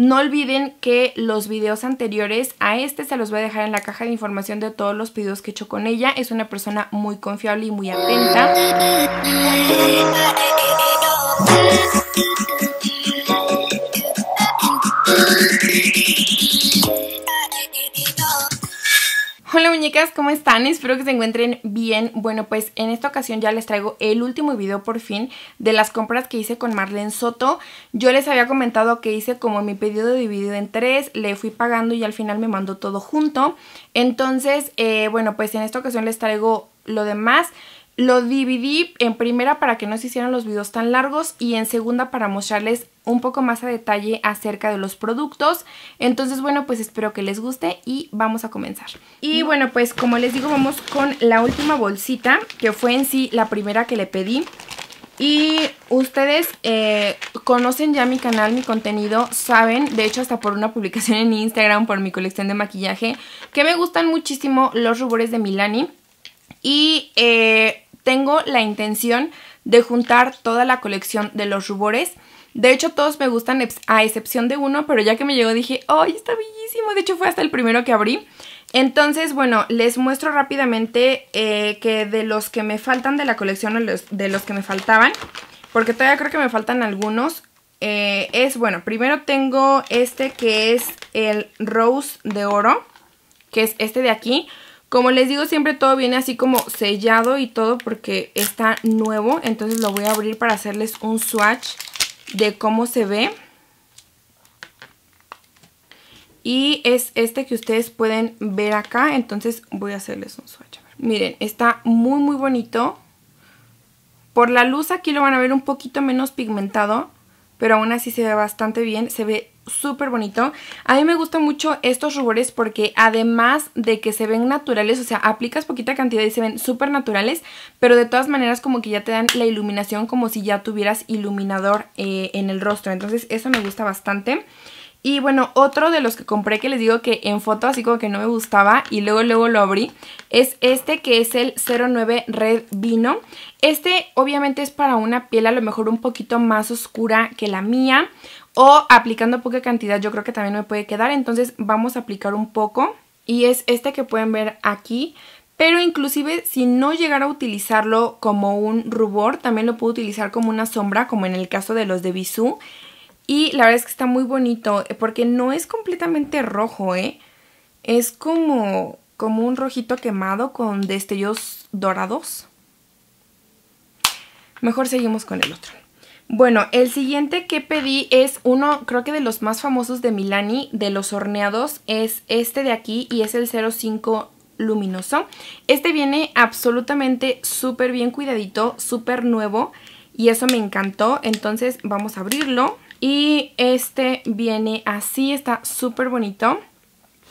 No olviden que los videos anteriores a este se los voy a dejar en la caja de información de todos los pedidos que he hecho con ella. Es una persona muy confiable y muy atenta. Hola muñecas, ¿cómo están? Espero que se encuentren bien. Bueno, pues en esta ocasión ya les traigo el último video por fin de las compras que hice con Marlene Soto. Yo les había comentado que hice como mi pedido dividido en tres, le fui pagando y al final me mandó todo junto. Entonces, eh, bueno, pues en esta ocasión les traigo lo demás. Lo dividí en primera para que no se hicieran los videos tan largos y en segunda para mostrarles un poco más a detalle acerca de los productos. Entonces, bueno, pues espero que les guste y vamos a comenzar. Y bueno, pues como les digo, vamos con la última bolsita, que fue en sí la primera que le pedí. Y ustedes eh, conocen ya mi canal, mi contenido, saben, de hecho hasta por una publicación en Instagram, por mi colección de maquillaje, que me gustan muchísimo los rubores de Milani. Y eh, tengo la intención de juntar toda la colección de los rubores. De hecho, todos me gustan a excepción de uno, pero ya que me llegó dije, ¡ay, está bellísimo! De hecho, fue hasta el primero que abrí. Entonces, bueno, les muestro rápidamente eh, que de los que me faltan de la colección, de los, que me faltaban, porque todavía creo que me faltan algunos, eh, es, bueno, primero tengo este que es el Rose de Oro, que es este de aquí. Como les digo, siempre todo viene así como sellado y todo porque está nuevo. Entonces lo voy a abrir para hacerles un swatch de cómo se ve. Y es este que ustedes pueden ver acá. Entonces voy a hacerles un swatch. Miren, está muy muy bonito. Por la luz aquí lo van a ver un poquito menos pigmentado. Pero aún así se ve bastante bien. Se ve súper bonito. A mí me gustan mucho estos rubores porque además de que se ven naturales, o sea, aplicas poquita cantidad y se ven súper naturales, pero de todas maneras como que ya te dan la iluminación como si ya tuvieras iluminador eh, en el rostro. Entonces eso me gusta bastante. Y bueno, otro de los que compré que les digo que en foto así como que no me gustaba y luego luego lo abrí es este que es el 09 Red Vino. Este obviamente es para una piel a lo mejor un poquito más oscura que la mía o aplicando poca cantidad yo creo que también me puede quedar. Entonces vamos a aplicar un poco y es este que pueden ver aquí. Pero inclusive si no llegara a utilizarlo como un rubor, también lo puedo utilizar como una sombra, como en el caso de los de Bisú. Y la verdad es que está muy bonito eh, porque no es completamente rojo, ¿eh? Es como, como un rojito quemado con destellos dorados. Mejor seguimos con el otro. Bueno, el siguiente que pedí es uno, creo que de los más famosos de Milani, de los horneados, es este de aquí y es el 05 luminoso. Este viene absolutamente súper bien cuidadito, súper nuevo y eso me encantó. Entonces vamos a abrirlo. Y este viene así, está súper bonito.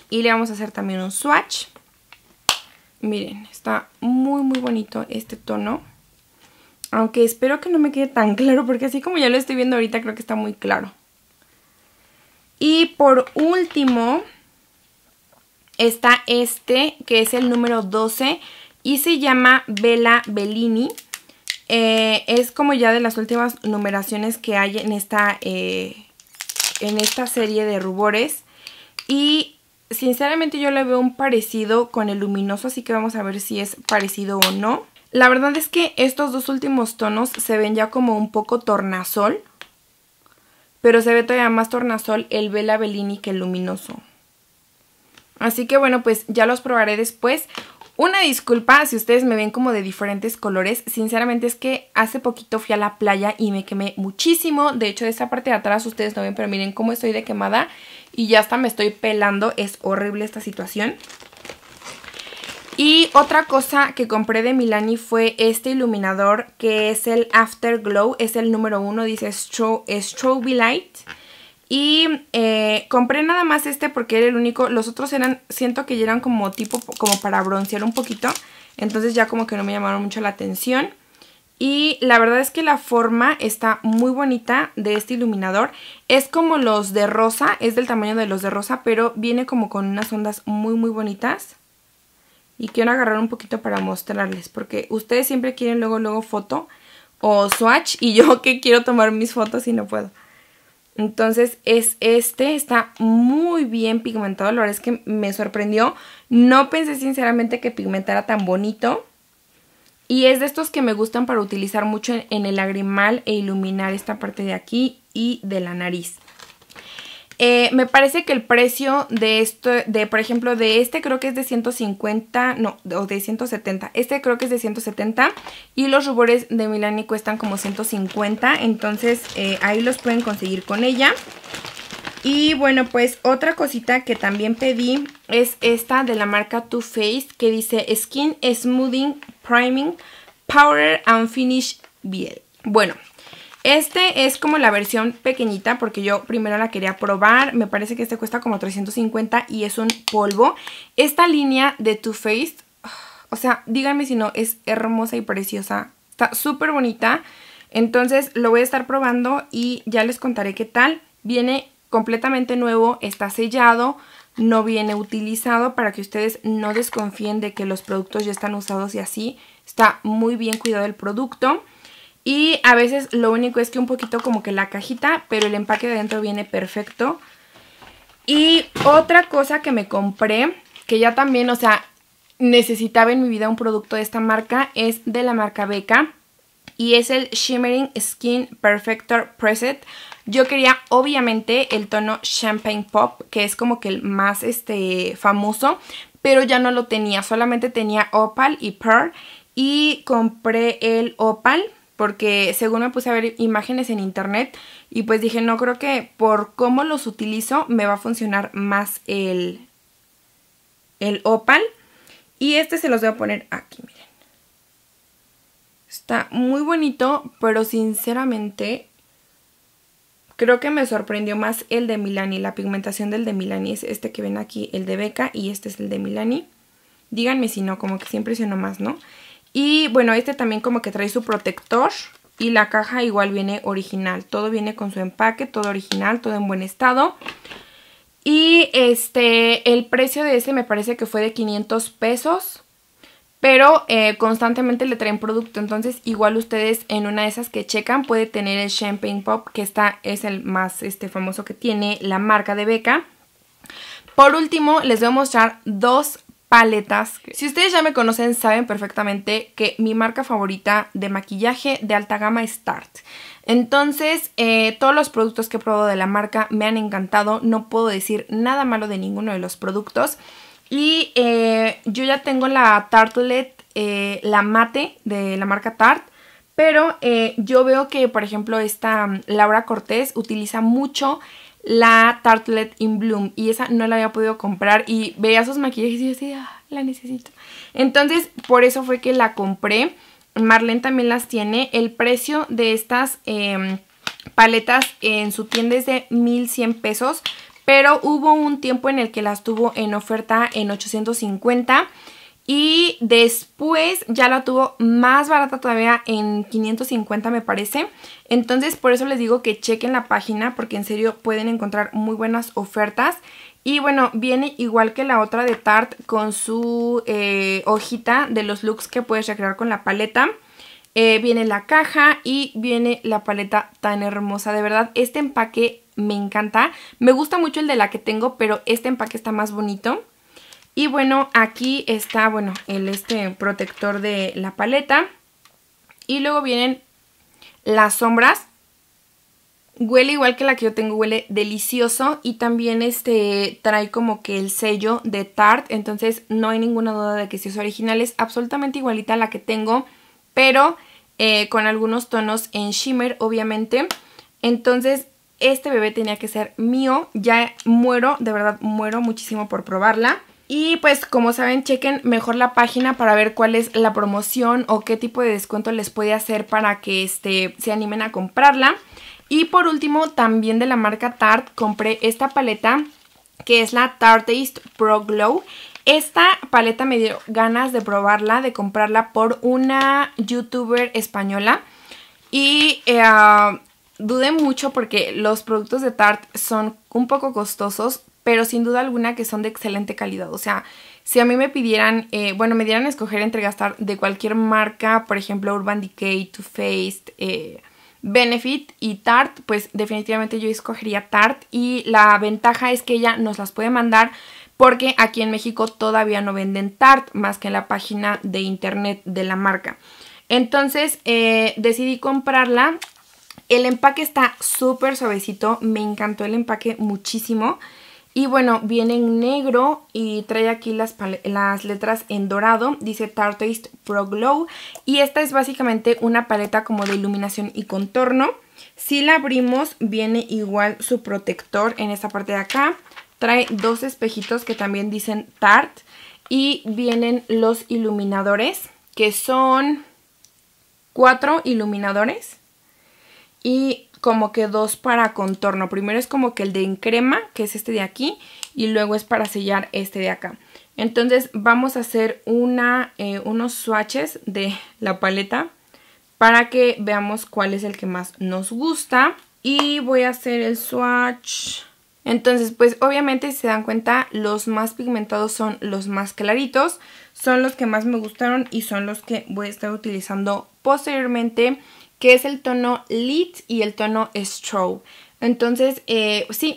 Y le vamos a hacer también un swatch. Miren, está muy muy bonito este tono. Aunque espero que no me quede tan claro porque así como ya lo estoy viendo ahorita creo que está muy claro. Y por último está este que es el número 12 y se llama Bella Bellini. Eh, es como ya de las últimas numeraciones que hay en esta, eh, en esta serie de rubores. Y sinceramente yo le veo un parecido con el luminoso, así que vamos a ver si es parecido o no. La verdad es que estos dos últimos tonos se ven ya como un poco tornasol. Pero se ve todavía más tornasol el Bella Bellini que el luminoso. Así que bueno, pues ya los probaré después. Una disculpa si ustedes me ven como de diferentes colores. Sinceramente es que hace poquito fui a la playa y me quemé muchísimo. De hecho, de esta parte de atrás ustedes no ven, pero miren cómo estoy de quemada. Y ya hasta me estoy pelando. Es horrible esta situación. Y otra cosa que compré de Milani fue este iluminador que es el Afterglow. Es el número uno, dice Strobe Light. Y eh, compré nada más este porque era el único. Los otros eran, siento que eran como tipo, como para broncear un poquito. Entonces ya como que no me llamaron mucho la atención. Y la verdad es que la forma está muy bonita de este iluminador. Es como los de rosa, es del tamaño de los de rosa, pero viene como con unas ondas muy muy bonitas. Y quiero agarrar un poquito para mostrarles, porque ustedes siempre quieren luego luego foto o swatch y yo que quiero tomar mis fotos y no puedo. Entonces es este, está muy bien pigmentado, la verdad es que me sorprendió. No pensé sinceramente que pigmentara tan bonito. Y es de estos que me gustan para utilizar mucho en el lagrimal e iluminar esta parte de aquí y de la nariz. Eh, me parece que el precio de esto, de por ejemplo, de este creo que es de 150, no, o de 170. Este creo que es de 170 y los rubores de Milani cuestan como 150, entonces eh, ahí los pueden conseguir con ella. Y bueno, pues otra cosita que también pedí es esta de la marca Too Faced que dice Skin Smoothing Priming Powder and Finish Biel. Bueno, este es como la versión pequeñita porque yo primero la quería probar. Me parece que este cuesta como 350 y es un polvo. Esta línea de Too Faced, o sea, díganme si no, es hermosa y preciosa. Está súper bonita. Entonces lo voy a estar probando y ya les contaré qué tal. Viene completamente nuevo, está sellado, no viene utilizado para que ustedes no desconfíen de que los productos ya están usados y así. Está muy bien cuidado el producto. Y a veces lo único es que un poquito como que la cajita, pero el empaque de dentro viene perfecto. Y otra cosa que me compré, que ya también, o sea, necesitaba en mi vida un producto de esta marca, es de la marca Beca. Y es el Shimmering Skin Perfector Preset. Yo quería obviamente el tono Champagne Pop, que es como que el más este, famoso, pero ya no lo tenía, solamente tenía Opal y Pearl. Y compré el Opal porque según me puse a ver imágenes en internet y pues dije, no creo que por cómo los utilizo me va a funcionar más el, el opal. Y este se los voy a poner aquí, miren. Está muy bonito, pero sinceramente creo que me sorprendió más el de Milani. La pigmentación del de Milani es este que ven aquí, el de Beca, y este es el de Milani. Díganme si no, como que se impresionó más, ¿no? Y bueno, este también como que trae su protector y la caja igual viene original. Todo viene con su empaque, todo original, todo en buen estado. Y este, el precio de este me parece que fue de 500 pesos. Pero eh, constantemente le traen producto, entonces igual ustedes en una de esas que checan puede tener el Champagne Pop, que esta es el más este, famoso que tiene la marca de Beca. Por último, les voy a mostrar dos paletas. Si ustedes ya me conocen, saben perfectamente que mi marca favorita de maquillaje de alta gama es Tarte. Entonces, eh, todos los productos que he probado de la marca me han encantado. No puedo decir nada malo de ninguno de los productos. Y eh, yo ya tengo la Tartlet, eh, la mate de la marca Tarte. Pero yo veo que, por ejemplo, esta mm, Laura Cortés utiliza mucho la Tartlet in Bloom y esa no la había podido comprar y veía sus maquillajes y yo decía, ah, la necesito. Entonces, por eso fue que la compré. Marlene también las tiene. El precio de estas em, paletas en su tienda es de 1100 pesos, pero hubo un tiempo en el que las tuvo en oferta en 850 y después ya la tuvo más barata todavía en 550 me parece. Entonces por eso les digo que chequen la página porque en serio pueden encontrar muy buenas ofertas. Y bueno, viene igual que la otra de Tarte con su eh, hojita de los looks que puedes recrear con la paleta. Eh, viene la caja y viene la paleta tan hermosa. De verdad, este empaque me encanta. Me gusta mucho el de la que tengo, pero este empaque está más bonito. Y bueno, aquí está, bueno, el este protector de la paleta. Y luego vienen las sombras. Huele igual que la que yo tengo, huele delicioso. Y también este trae como que el sello de Tarte. Entonces no hay ninguna duda de que si es original. Es absolutamente igualita a la que tengo. Pero eh, con algunos tonos en shimmer, obviamente. Entonces este bebé tenía que ser mío. Ya muero, de verdad muero muchísimo por probarla. Y pues como saben, chequen mejor la página para ver cuál es la promoción o qué tipo de descuento les puede hacer para que este, se animen a comprarla. Y por último, también de la marca Tarte, compré esta paleta que es la Tarte Pro Glow. Esta paleta me dio ganas de probarla, de comprarla por una youtuber española. Y eh, dudé mucho porque los productos de Tarte son un poco costosos, pero sin duda alguna que son de excelente calidad. O sea, si a mí me pidieran, eh, bueno, me dieran a escoger entre gastar de cualquier marca, por ejemplo, Urban Decay, Too Faced, eh, Benefit y Tarte, pues definitivamente yo escogería Tarte y la ventaja es que ella nos las puede mandar porque aquí en México todavía no venden Tarte más que en la página de internet de la marca. Entonces eh, decidí comprarla. El empaque está súper suavecito, me encantó el empaque muchísimo. Y bueno, viene en negro y trae aquí las, las letras en dorado. Dice Tarte Pro Glow. Y esta es básicamente una paleta como de iluminación y contorno. Si la abrimos, viene igual su protector en esta parte de acá. Trae dos espejitos que también dicen Tarte. Y vienen los iluminadores, que son cuatro iluminadores. Y como que dos para contorno. Primero es como que el de en crema, que es este de aquí, y luego es para sellar este de acá. Entonces vamos a hacer una, eh, unos swatches de la paleta para que veamos cuál es el que más nos gusta. Y voy a hacer el swatch... Entonces, pues obviamente si se dan cuenta, los más pigmentados son los más claritos. Son los que más me gustaron y son los que voy a estar utilizando posteriormente que es el tono Lit y el tono Straw. Entonces, eh, sí,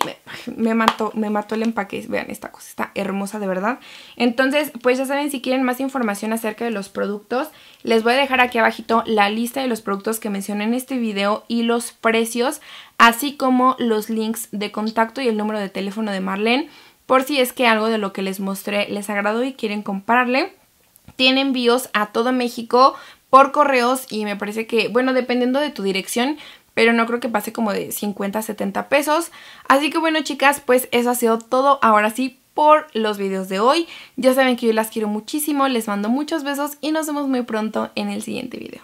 me, mató, me mató el empaque. Vean, esta cosa está hermosa de verdad. Entonces, pues ya saben, si quieren más información acerca de los productos, les voy a dejar aquí abajito la lista de los productos que mencioné en este video y los precios, así como los links de contacto y el número de teléfono de Marlene, por si es que algo de lo que les mostré les agradó y quieren comprarle. Tiene envíos a todo México por correos y me parece que, bueno, dependiendo de tu dirección, pero no creo que pase como de 50 a 70 pesos. Así que bueno chicas, pues eso ha sido todo ahora sí por los videos de hoy. Ya saben que yo las quiero muchísimo, les mando muchos besos y nos vemos muy pronto en el siguiente video.